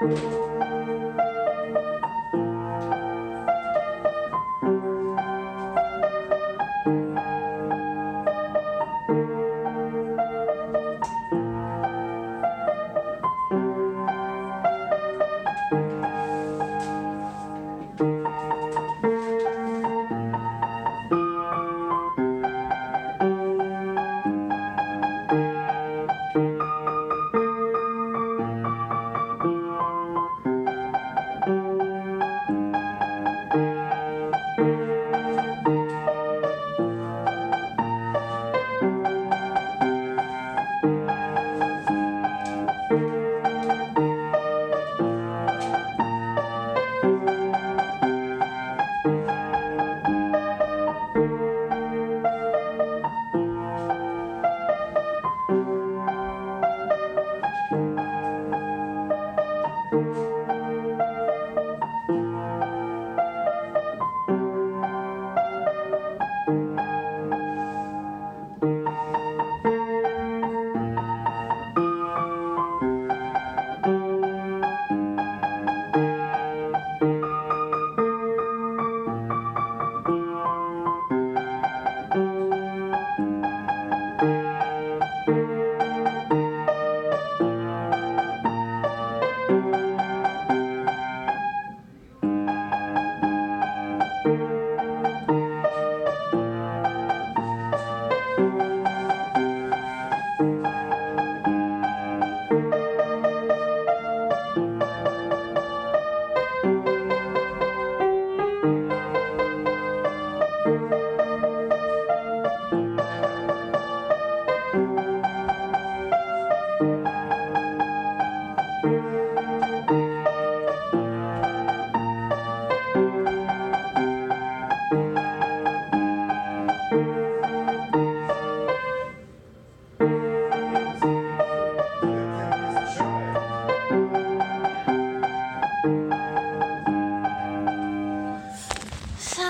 Música